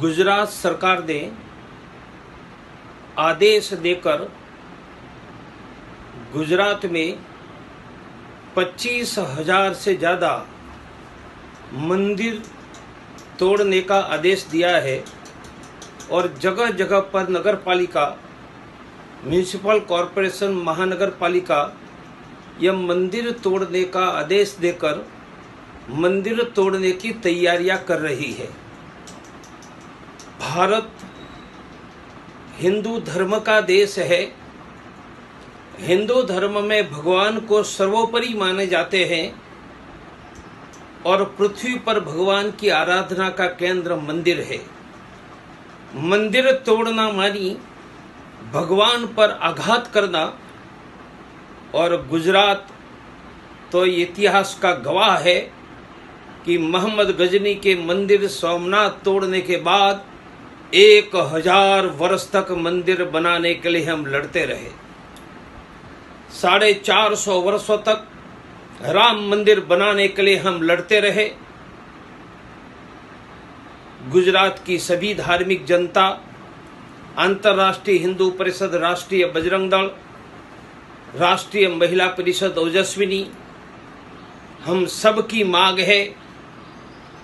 गुजरात सरकार ने आदेश देकर गुजरात में पच्चीस हज़ार से ज़्यादा मंदिर तोड़ने का आदेश दिया है और जगह जगह पर नगर पालिका म्यूनिसिपल कॉरपोरेशन महानगर पालिका यह मंदिर तोड़ने का आदेश देकर मंदिर तोड़ने की तैयारियाँ कर रही है। भारत हिंदू धर्म का देश है। हिंदू धर्म में भगवान को सर्वोपरि माने जाते हैं और पृथ्वी पर भगवान की आराधना का केंद्र मंदिर है। मंदिर तोड़ना मानी भगवान पर आघात करना और गुजरात तो इतिहास का गवाह है कि मोहम्मद गजनी के मंदिर सोमनाथ तोड़ने के बाद एक हज़ार वर्ष तक मंदिर बनाने के लिए हम लड़ते रहे। साढ़े चार सौ वर्षों तक राम मंदिर बनाने के लिए हम लड़ते रहे। गुजरात की सभी धार्मिक जनता, अंतर्राष्ट्रीय हिंदू परिषद, राष्ट्रीय बजरंग दल, राष्ट्रीय महिला परिषद ओजस्विनी, हम सब की मांग है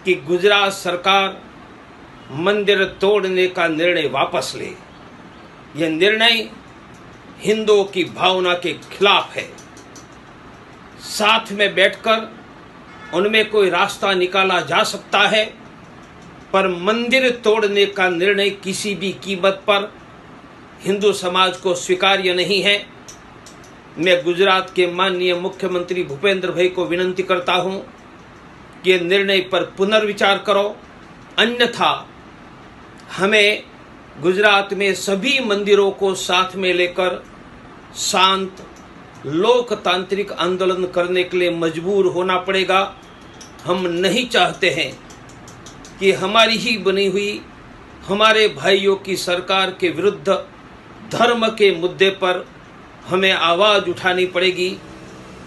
कि गुजरात सरकार मंदिर तोड़ने का निर्णय वापस ले। यह निर्णय हिंदुओं की भावना के खिलाफ है। साथ में बैठकर उनमें कोई रास्ता निकाला जा सकता है, पर मंदिर तोड़ने का निर्णय किसी भी कीमत पर हिंदू समाज को स्वीकार्य नहीं है। मैं गुजरात के माननीय मुख्यमंत्री भूपेंद्र भाई को विनंती करता हूँ कि निर्णय पर पुनर्विचार करो। अन्यथा हमें गुजरात में सभी मंदिरों को साथ में लेकर शांत, लोकतांत्रिक आंदोलन करने के लिए मजबूर होना पड़ेगा। हम नहीं चाहते हैं कि हमारी ही बनी हुई, हमारे भाइयों की सरकार के विरुद्ध धर्म के मुद्दे पर हमें आवाज़ उठानी पड़ेगी।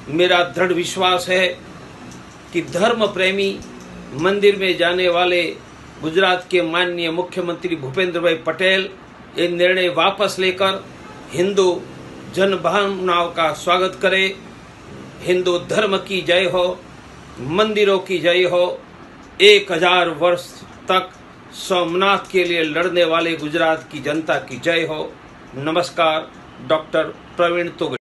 मेरा दृढ़ विश्वास है कि धर्म प्रेमी मंदिर में जाने वाले गुजरात के माननीय मुख्यमंत्री भूपेंद्र भाई पटेल ये निर्णय वापस लेकर हिंदू जन भावनाओं का स्वागत करे। हिंदू धर्म की जय हो, मंदिरों की जय हो। एक हज़ार वर्ष तक सोमनाथ के लिए लड़ने वाले गुजरात की जनता की जय हो। नमस्कार, डॉक्टर प्रवीण तुगड़